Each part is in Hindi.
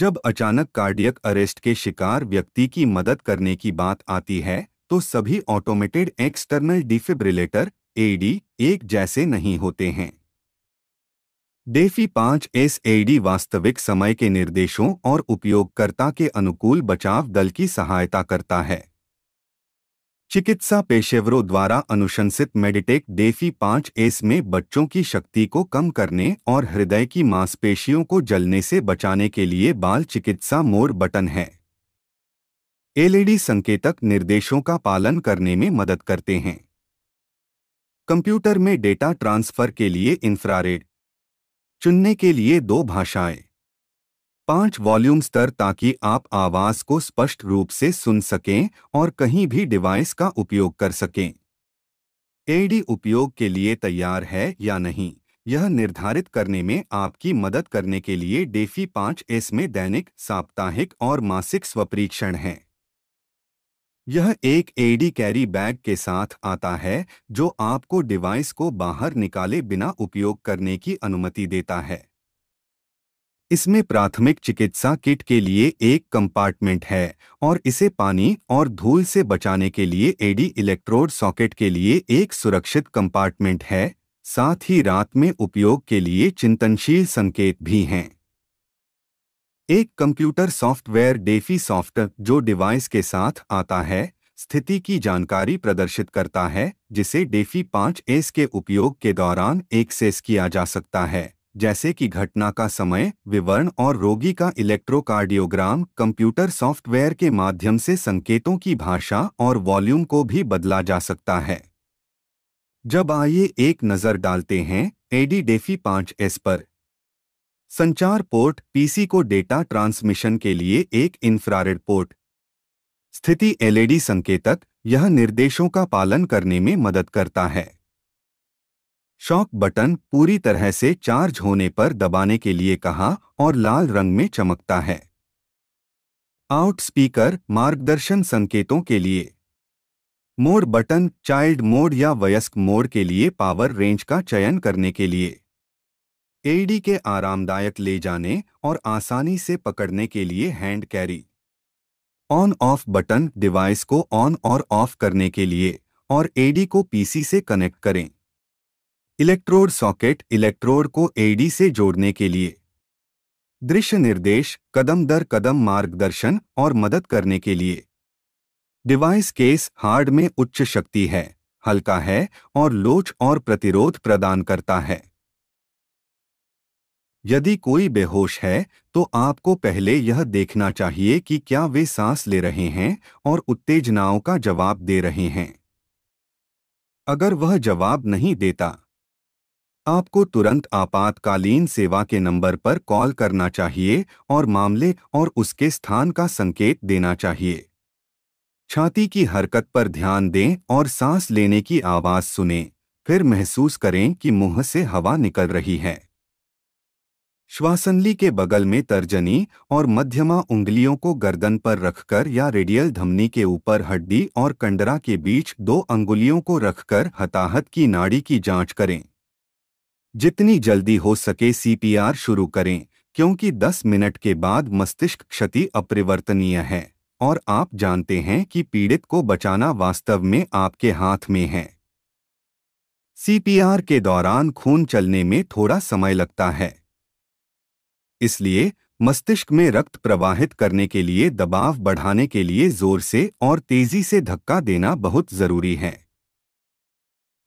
जब अचानक कार्डियक अरेस्ट के शिकार व्यक्ति की मदद करने की बात आती है तो सभी ऑटोमेटेड एक्सटर्नल डिफिब्रिलेटर एडी एक जैसे नहीं होते हैं। डेफी पाँच एस एडी वास्तविक समय के निर्देशों और उपयोगकर्ता के अनुकूल बचाव दल की सहायता करता है। चिकित्सा पेशेवरों द्वारा अनुशंसित मेडिटेक डेफी पाँच एस में बच्चों की शक्ति को कम करने और हृदय की मांसपेशियों को जलने से बचाने के लिए बाल चिकित्सा मोर बटन है। एलईडी संकेतक निर्देशों का पालन करने में मदद करते हैं। कंप्यूटर में डेटा ट्रांसफ़र के लिए इंफ्रारेड। चुनने के लिए दो भाषाएँ। पाँच वॉल्यूम स्तर ताकि आप आवाज़ को स्पष्ट रूप से सुन सकें और कहीं भी डिवाइस का उपयोग कर सकें। एडी उपयोग के लिए तैयार है या नहीं, यह निर्धारित करने में आपकी मदद करने के लिए डेफी पाँच एस में दैनिक, साप्ताहिक और मासिक स्वपरीक्षण है। यह एक एडी कैरी बैग के साथ आता है, जो आपको डिवाइस को बाहर निकाले बिना उपयोग करने की अनुमति देता है। इसमें प्राथमिक चिकित्सा किट के लिए एक कंपार्टमेंट है और इसे पानी और धूल से बचाने के लिए एडी इलेक्ट्रोड सॉकेट के लिए एक सुरक्षित कंपार्टमेंट है। साथ ही रात में उपयोग के लिए चिंतनशील संकेत भी हैं। एक कंप्यूटर सॉफ्टवेयर डेफी सॉफ्ट जो डिवाइस के साथ आता है, स्थिति की जानकारी प्रदर्शित करता है, जिसे डेफी पाँच एस के उपयोग के दौरान एक्सेस किया जा सकता है। जैसे कि घटना का समय, विवरण और रोगी का इलेक्ट्रोकार्डियोग्राम कंप्यूटर सॉफ्टवेयर के माध्यम से संकेतों की भाषा और वॉल्यूम को भी बदला जा सकता है। जब आइए एक नज़र डालते हैं एडी डेफी पाँच एस पर। संचार पोर्ट पीसी को डेटा ट्रांसमिशन के लिए एक इंफ्रारेड पोर्ट। स्थिति एलईडी संकेतक, यह निर्देशों का पालन करने में मदद करता है। शॉक बटन पूरी तरह से चार्ज होने पर दबाने के लिए कहा और लाल रंग में चमकता है। आउट स्पीकर मार्गदर्शन संकेतों के लिए। मोड बटन चाइल्ड मोड या वयस्क मोड के लिए पावर रेंज का चयन करने के लिए। एडी के आरामदायक ले जाने और आसानी से पकड़ने के लिए hand carry. On off button device को ऑन और ऑफ़ करने के लिए और एडी को पीसी से कनेक्ट करें। इलेक्ट्रोड सॉकेट इलेक्ट्रोड को एडी से जोड़ने के लिए। दृश्य निर्देश, कदम दर, कदम मार्गदर्शन और मदद करने के लिए। डिवाइस केस हार्ड में उच्च शक्ति है, हल्का है और लोच और प्रतिरोध प्रदान करता है। यदि कोई बेहोश है तो आपको पहले यह देखना चाहिए कि क्या वे सांस ले रहे हैं और उत्तेजनाओं का जवाब दे रहे हैं। अगर वह जवाब नहीं देता आपको तुरंत आपातकालीन सेवा के नंबर पर कॉल करना चाहिए और मामले और उसके स्थान का संकेत देना चाहिए। छाती की हरकत पर ध्यान दें और सांस लेने की आवाज़ सुनें। फिर महसूस करें कि मुँह से हवा निकल रही है। श्वासनली के बगल में तर्जनी और मध्यमा उंगलियों को गर्दन पर रखकर या रेडियल धमनी के ऊपर हड्डी और कंडरा के बीच दो अंगुलियों को रखकर हताहत की नाड़ी की जाँच करें। जितनी जल्दी हो सके सीपीआर शुरू करें, क्योंकि 10 मिनट के बाद मस्तिष्क क्षति अपरिवर्तनीय है, और आप जानते हैं कि पीड़ित को बचाना वास्तव में आपके हाथ में है। सीपीआर के दौरान खून चलने में थोड़ा समय लगता है। इसलिए मस्तिष्क में रक्त प्रवाहित करने के लिए दबाव बढ़ाने के लिए ज़ोर से और तेज़ी से धक्का देना बहुत ज़रूरी है।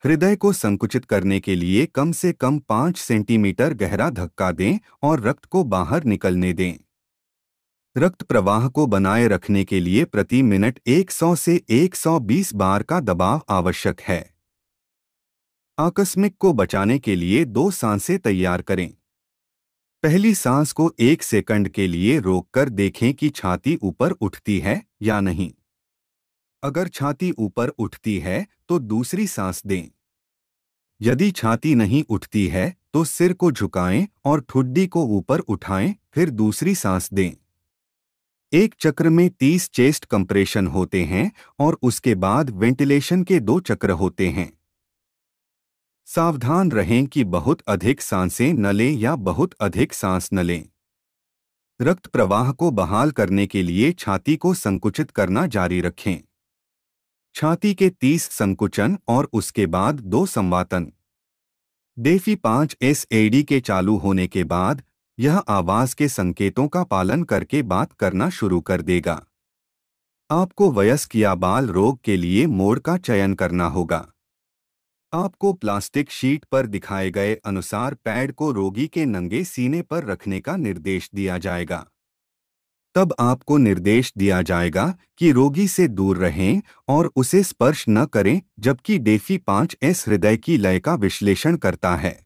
हृदय को संकुचित करने के लिए कम से कम पाँच सेंटीमीटर गहरा धक्का दें और रक्त को बाहर निकलने दें। रक्त प्रवाह को बनाए रखने के लिए प्रति मिनट 100 से 120 बार का दबाव आवश्यक है। आकस्मिक को बचाने के लिए दो साँसें तैयार करें। पहली सांस को एक सेकंड के लिए रोककर देखें कि छाती ऊपर उठती है या नहीं। अगर छाती ऊपर उठती है तो दूसरी सांस दें। यदि छाती नहीं उठती है तो सिर को झुकाएँ और ठुड्डी को ऊपर उठाएँ, फिर दूसरी सांस दें। एक चक्र में 30 चेस्ट कंप्रेशन होते हैं और उसके बाद वेंटिलेशन के दो चक्र होते हैं। सावधान रहें कि बहुत अधिक साँसें न लें या बहुत अधिक सांस न लें। रक्त प्रवाह को बहाल करने के लिए छाती को संकुचित करना जारी रखें। छाती के 30 संकुचन और उसके बाद दो संवातन। डेफी पाँच एस के चालू होने के बाद, यह आवाज़ के संकेतों का पालन करके बात करना शुरू कर देगा। आपको वयस्क या बाल रोग के लिए मोड का चयन करना होगा। आपको प्लास्टिक शीट पर दिखाए गए अनुसार पैड को रोगी के नंगे सीने पर रखने का निर्देश दिया जाएगा। तब आपको निर्देश दिया जाएगा कि रोगी से दूर रहें और उसे स्पर्श न करें, जबकि डेफी पाँच एस हृदय की लय का विश्लेषण करता है।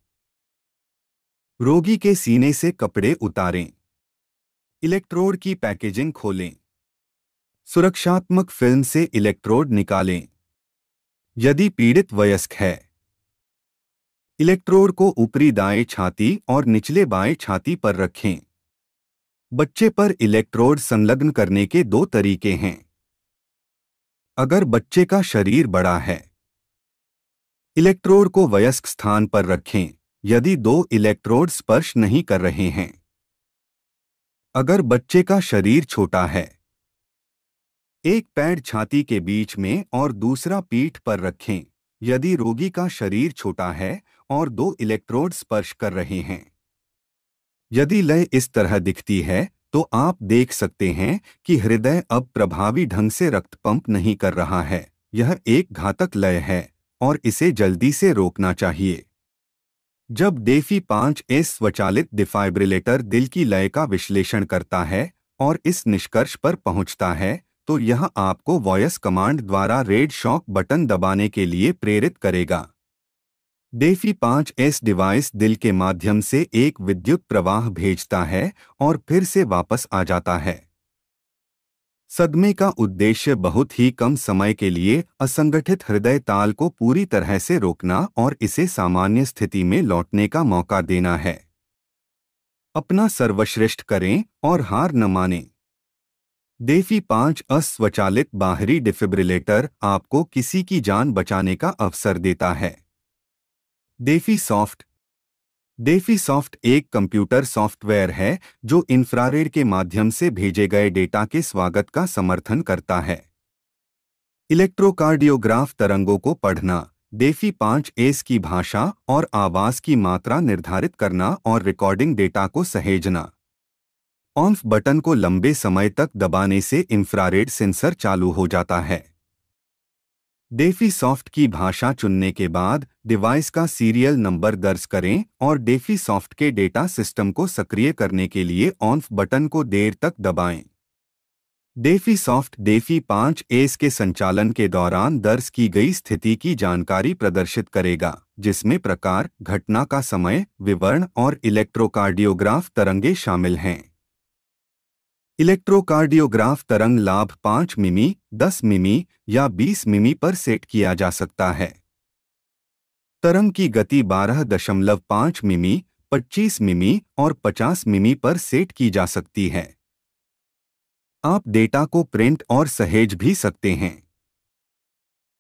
रोगी के सीने से कपड़े उतारें। इलेक्ट्रोड की पैकेजिंग खोलें। सुरक्षात्मक फ़िल्म से इलेक्ट्रोड निकालें। यदि पीड़ित वयस्क है। इलेक्ट्रोड को ऊपरी दाएँ छाती और निचले बाएँ छाती पर रखें। बच्चे पर इलेक्ट्रोड संलग्न करने के दो तरीके हैं। अगर बच्चे का शरीर बड़ा है, इलेक्ट्रोड को वयस्क स्थान पर रखें, यदि दो इलेक्ट्रोड स्पर्श नहीं कर रहे हैं। अगर बच्चे का शरीर छोटा है, एक पैड छाती के बीच में और दूसरा पीठ पर रखें, यदि रोगी का शरीर छोटा है और दो इलेक्ट्रोड स्पर्श कर रहे हैं। यदि लय इस तरह दिखती है तो आप देख सकते हैं कि हृदय अब प्रभावी ढंग से रक्त पंप नहीं कर रहा है। यह एक घातक लय है, और इसे जल्दी से रोकना चाहिए। जब डेफी पाँच एस स्वचालित डिफाइब्रिलेटर दिल की लय का विश्लेषण करता है, और इस निष्कर्ष पर पहुँचता है तो यह आपको वॉयस कमांड द्वारा रेड शॉक बटन दबाने के लिए प्रेरित करेगा। डेफी पाँच एस डिवाइस दिल के माध्यम से एक विद्युत प्रवाह भेजता है और फिर से वापस आ जाता है। सदमे का उद्देश्य बहुत ही कम समय के लिए असंगठित हृदय ताल को पूरी तरह से रोकना और इसे सामान्य स्थिति में लौटने का मौका देना है। अपना सर्वश्रेष्ठ करें और हार न मानें। देफी पाँच अस्वचालित बाहरी डिफिब्रिलेटर आपको किसी की जान बचाने का अवसर देता है। डेफी सॉफ्ट डेफी सॉफ्ट एक कंप्यूटर सॉफ्टवेयर है, जो इंफ्रारेड के माध्यम से भेजे गए डेटा के स्वागत का समर्थन करता है। इलेक्ट्रोकार्डियोग्राफ तरंगों को पढ़ना डेफी पाँच एस की भाषा और आवाज़ की मात्रा निर्धारित करना और रिकॉर्डिंग डेटा को सहेजना। ऑन्फ बटन को लंबे समय तक दबाने से इंफ्रारेड सेंसर चालू हो जाता है। डेफी सॉफ्ट की भाषा चुनने के बाद डिवाइस का सीरियल नंबर दर्ज करें और डेफी सॉफ्ट के डेटा सिस्टम को सक्रिय करने के लिए ऑन बटन को देर तक दबाएँ। डेफी सॉफ्ट डेफी पाँच एस के संचालन के दौरान दर्ज की गई स्थिति की जानकारी प्रदर्शित करेगा, जिसमें प्रकार, घटना का समय, विवरण और इलेक्ट्रोकार्डियोग्राफ तरंगे शामिल हैं इलेक्ट्रोकार्डियोग्राफ तरंग लाभ 5 मिमी 10 मिमी या 20 मिमी पर सेट किया जा सकता है। तरंग की गति 12.5 मिमी 25 मिमी और 50 मिमी पर सेट की जा सकती है। आप डेटा को प्रिंट और सहेज भी सकते हैं।